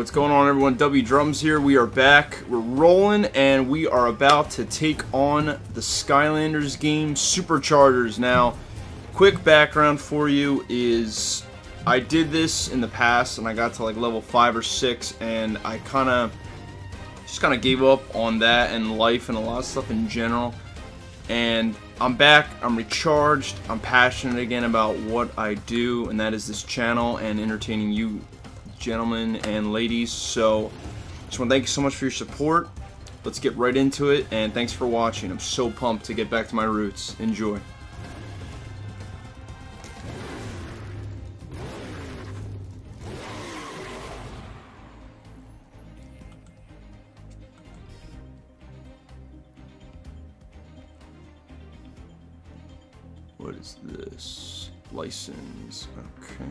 what's going on everyone? Wdrumz here. We are back. We're rolling and we are about to take on the Skylanders game Superchargers. Now, quick background for you is I did this in the past and I got to like level 5 or 6 and I kind of just kind of gave up on that and life and a lot of stuff in general. And I'm back, I'm recharged, I'm passionate again about what I do and that is this channel and entertaining you gentlemen and ladies. So, just want to thank you so much for your support. Let's get right into it, and thanks for watching. I'm so pumped to get back to my roots. Enjoy. What is this? License. Okay.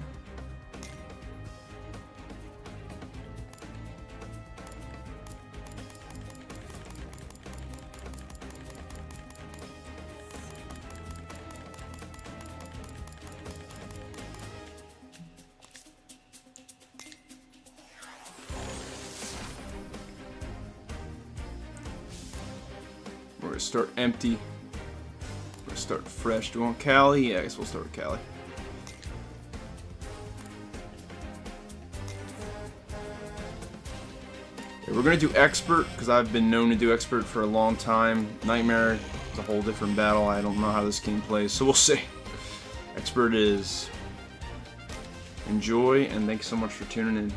Gonna start empty. We're gonna start fresh. Do we want Cali? Yeah, I guess we'll start with Cali. Yeah, we're gonna do expert because I've been known to do expert for a long time. Nightmare is a whole different battle. I don't know how this game plays, so we'll see. Expert is. Enjoy and thanks so much for tuning in.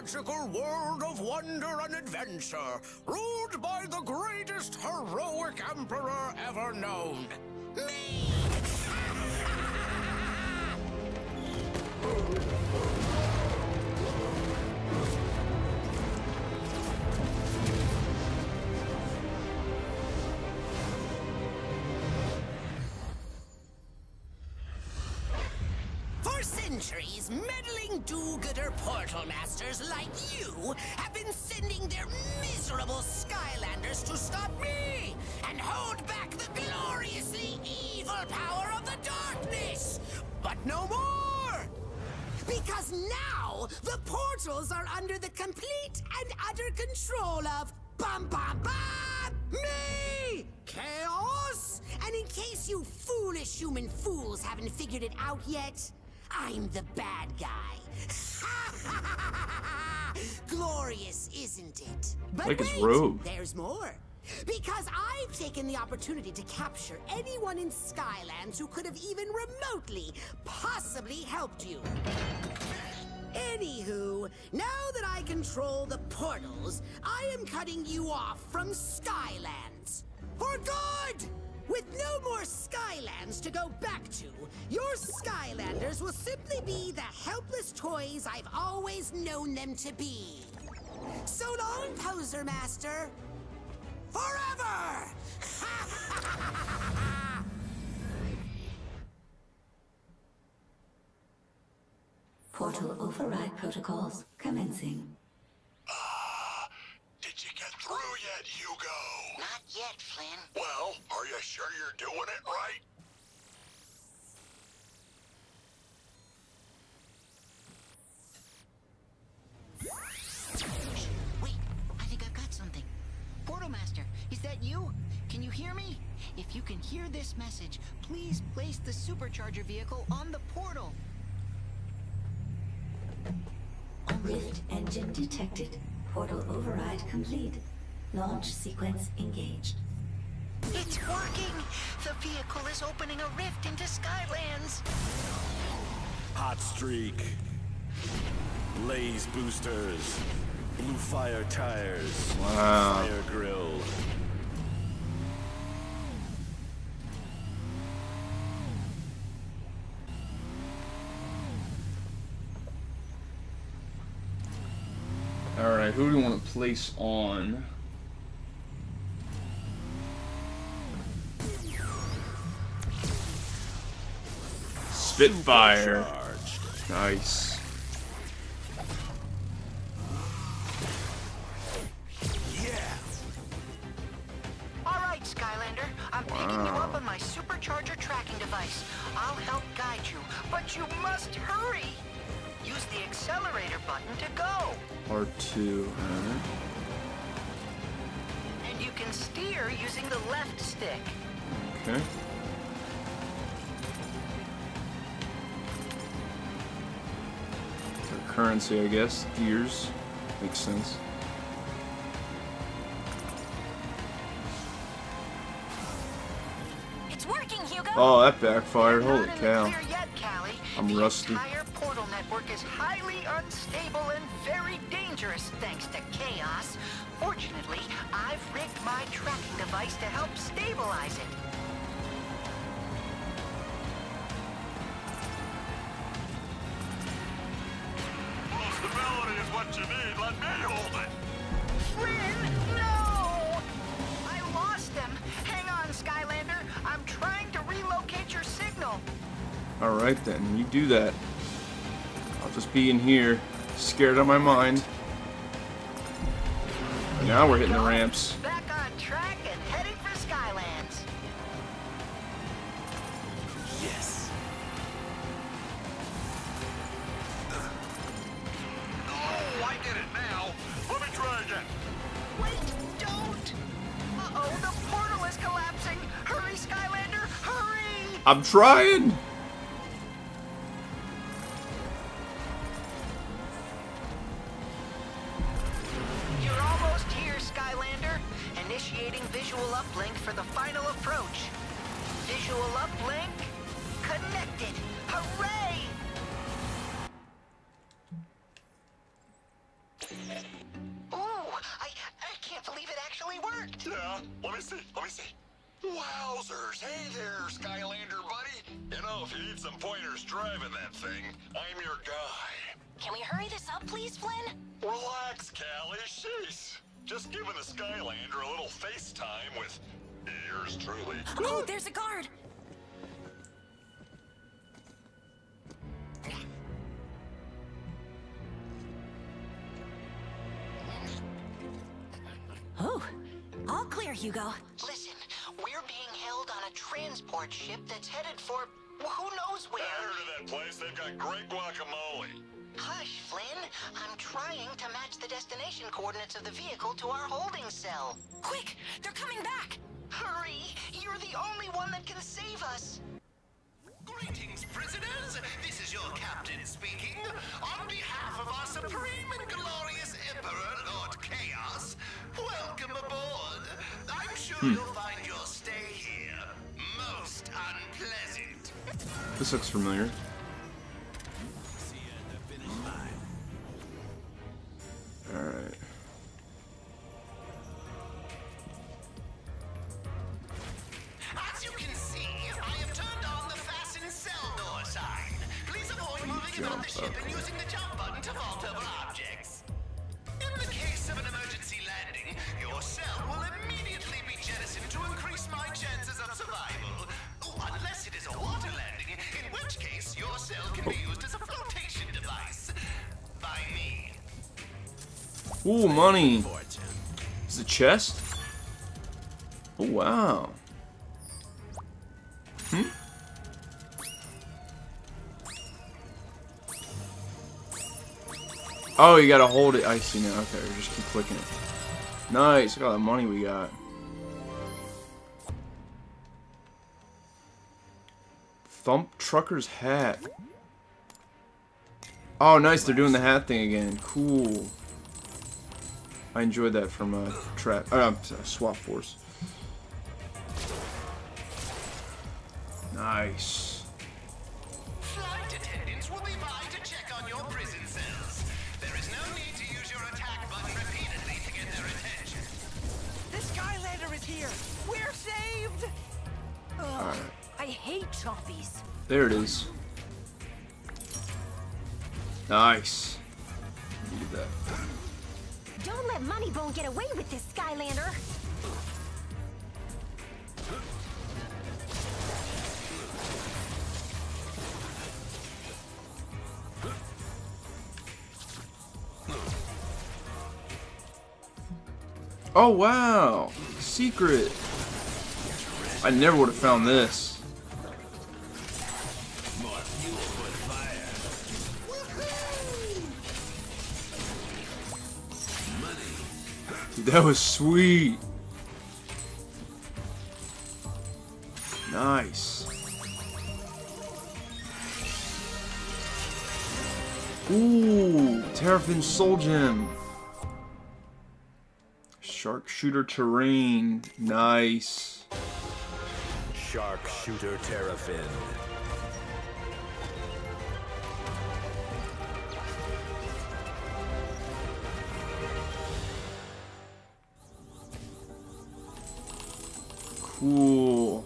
Magical world of wonder and adventure, ruled by the greatest heroic emperor ever known. Me! centuries, meddling do-gooder portal masters like you have been sending their miserable Skylanders to stop me and hold back the gloriously evil power of the darkness. But no more! Because now the portals are under the complete and utter control of Bum Bum Bum! Me! Kaos! And in case you foolish human fools haven't figured it out yet, I'm the bad guy. Glorious, isn't it? But Like his wait, robe. there's more. Because I've taken the opportunity to capture anyone in Skylands who could have even remotely, possibly helped you. Anywho, now that I control the portals, I am cutting you off from Skylands. For good! With no more Skylands to go back to, your Skylanders will simply be the helpless toys I've always known them to be. So long, Poser Master. Forever! Portal override protocols commencing. Did you get through yet, Hugo? Not yet, Flynn. Well, are you sure you're doing it right? Wait, I think I've got something. Portal Master, is that you? Can you hear me? If you can hear this message, please place the supercharger vehicle on the portal. Rift engine detected. Portal override complete. Launch sequence engaged. It's working! The vehicle is opening a rift into Skylands. Hot streak. Blaze boosters. Blue fire tires. Wow. Fire grill. Alright, who do we want to place on? Spitfire. Nice. Yeah. All right, Skylander. I'm wow. picking you up on my supercharger tracking device. I'll help guide you, but you must hurry. Use the accelerator button to go. R2, huh? And you can steer using the left stick. Okay. Currency, I guess. Gears. Makes sense. It's working, Hugo. Oh, that backfired. Holy cow. yet, I'm the rusty. entire portal network is highly unstable and very dangerous thanks to Kaos. Fortunately, I've rigged my tracking device to help stabilize it. What you need. Let me hold it. Flynn, no! I lost him. Hang on, Skylander. I'm trying to relocate your signal. Alright then, you do that. I'll just be in here, scared out of my mind. Now we're hitting the ramps. I'm trying! Wowzers. Hey there, Skylander buddy. You know, if you need some pointers driving that thing, I'm your guy. Can we hurry this up, please, Flynn? Relax, Cali. Sheesh. Just giving the Skylander a little FaceTime with yours truly. Oh, there's a guard. Oh, all clear, Hugo. Listen, transport ship that's headed for who knows I where. heard of that place. They've got great guacamole. Hush, Flynn. I'm trying to match the destination coordinates of the vehicle to our holding cell. Quick, they're coming back. Hurry! You're the only one that can save us. Greetings, prisoners. This is your captain speaking. On behalf of our supreme and glorious Emperor, Lord Kaos, welcome aboard. I'm sure hmm. you'll This looks familiar. Alright. As you can see, I have turned on the fasten cell door sign. Please avoid moving about the ship and using the jump button to vault over objects. In the case of an emergency landing, your cell will immediately be jettisoned to increase my chances of survival. Cell can be used as a flotation device. By me. Ooh, money! Is it chest? Oh, wow. Hmm? Oh, you gotta hold it. I see now. Okay, just keep clicking it. Nice. Look at all that money we got. Thump Trucker's hat. Oh, nice. They're doing the hat thing again. Cool. I enjoyed that from uh, Trap. Uh, Swap Force. Nice. Flight attendants will be by to check on your prison cells. There is no need to use your attack button repeatedly to get their attention. The Skylander is here. We're saved. Ugh, I hate chompies. There it is. Nice. Needed that. Don't let Moneybone get away with this, Skylander. Oh wow! Secret! I never would have found this. Dude, that was sweet. Nice. Ooh, Terrafin Soul Gem. Sharpshooter terrain. Nice. Shark Shooter Terrafin. Report.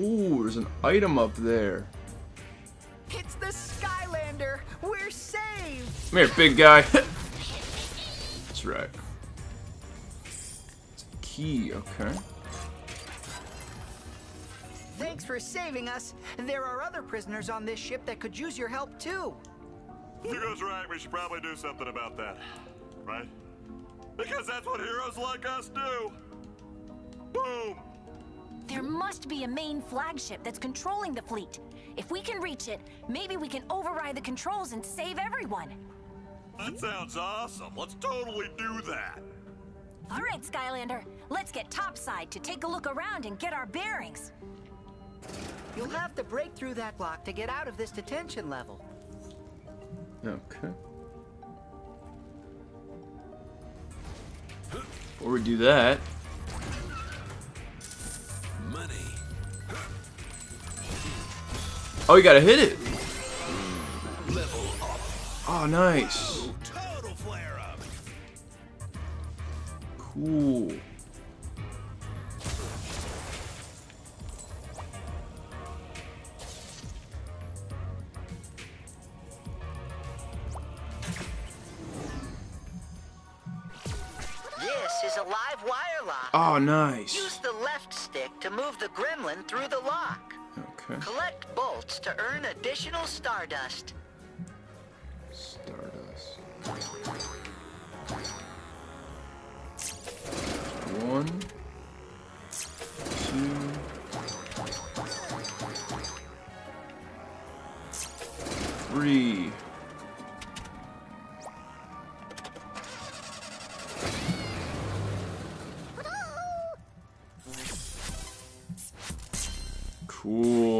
Ooh, there's an item up there. It's the Skylander! We're saved! Come here, big guy. That's right. It's a key, okay. Thanks for saving us. There are other prisoners on this ship that could use your help too. Hugo's right. We should probably do something about that. Right? Because that's what heroes like us do. Boom! There must be a main flagship that's controlling the fleet. If we can reach it, maybe we can override the controls and save everyone. That sounds awesome. Let's totally do that. All right, Skylander, let's get topside to take a look around and get our bearings. You'll have to break through that lock to get out of this detention level. Okay. Before we do that, Money. oh, you gotta hit it. Level up. Oh, nice. Total flare up. Cool. Nice. Use the left stick to move the gremlin through the lock. Okay. Collect bolts to earn additional stardust. Stardust. One, two, three. Fui.